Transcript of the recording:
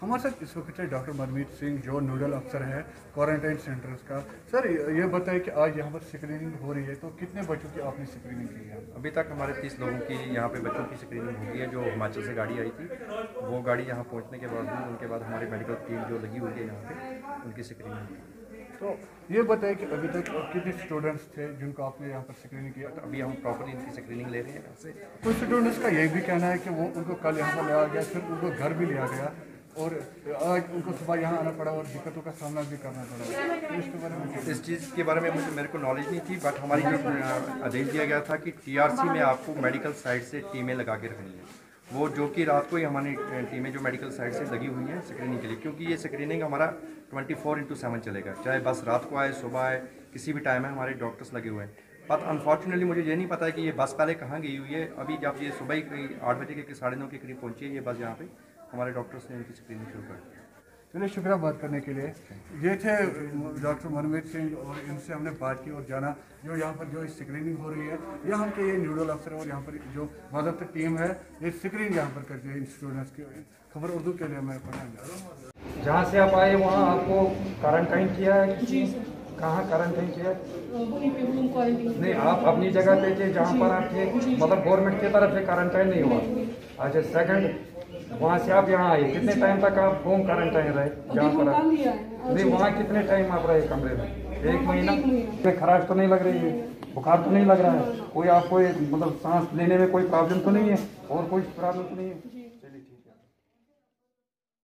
हमारे साथ इस वक्त है डॉक्टर मनमीत सिंह जो नोडल अफसर है क्वारंटाइन सेंटर्स का। सर ये बताइए कि आज यहाँ पर स्क्रीनिंग हो रही है तो कितने बच्चों की आपने स्क्रीनिंग की है? अभी तक हमारे तीस लोगों की यहाँ पे बच्चों की स्क्रीनिंग हो गई है जो हिमाचल से गाड़ी आई थी। वो गाड़ी यहाँ पहुँचने के बावजूद उनके बाद हमारी मेडिकल टीम जो लगी हुई है यहाँ पर उनकी स्क्रीनिंग हुई तो ये बताइए कि अभी तक कितने स्टूडेंट्स थे जिनको आपने यहाँ पर स्क्रीनिंग किया? तो अभी हम प्रॉपरली इनकी स्क्रीनिंग ले रहे हैं यहाँ से। कुछ स्टूडेंट्स का ये भी कहना है कि वो उनको कल यहाँ पर लिया गया फिर उनको घर भी लिया गया। और आज उनको सुबह यहाँ आना पड़ा और दिक्कतों का सामना भी करना पड़ा। इस चीज़ के बारे में मुझे मेरे को नॉलेज नहीं थी बट हमारी जो आदेश दिया गया था कि टीआरसी में आपको मेडिकल साइड से टीमें लगा के रखनी है। वो जो कि रात को ही हमारी टीमें जो मेडिकल साइड से लगी हुई हैं स्क्रीनिंग के लिए, क्योंकि ये स्क्रीनिंग हमारा ट्वेंटी फोर इंटू सेवन चलेगा। चाहे बस रात को आए, सुबह आए, किसी भी टाइम है, हमारे डॉक्टर्स लगे हुए हैं। बट अनफॉर्चुनेटली मुझे ये नहीं पता है कि ये बस पहले कहाँ गई हुई है। अभी जब ये सुबह ही आठ बजे के, साढ़े नौ के करीब पहुँची है ये बस यहाँ पे हमारे डॉक्टर्स ने इनकी स्क्रीनिंग शुरू कर दी। चलिए शुक्रिया बात करने के लिए। ये थे डॉक्टर मनमीत सिंह और इनसे हमने बात की और जाना जो यहाँ पर जो स्क्रीनिंग हो रही है। यहाँ के ये न्यूडल अफसर और यहाँ पर जो मदद टीम है ये स्क्रीनिंग यहाँ पर करती है इन स्टूडेंट्स की खबर उर्दू के लिए मैं पढ़ा जहाँ से आप आए वहाँ आपको क्वारंटाइन किया है? किसी कहाँ क्वारंटाइन किया है? नहीं आप अपनी जगह पे थे जहाँ पर आप थे मतलब गवर्नमेंट की तरफ़ से क्वारंटाइन नहीं हुआ। अच्छा सेकंड वहाँ से आप यहाँ आए कितने टाइम तक आप होम क्वारंटाइन रहे? यहाँ पर नहीं वहाँ कितने टाइम आप रहे कमरे में? एक महीना? खराश तो नहीं लग रही है? बुखार तो नहीं लग रहा है? कोई आपको मतलब सांस लेने में कोई प्रॉब्लम तो नहीं है? और कोई प्रॉब्लम तो नहीं है?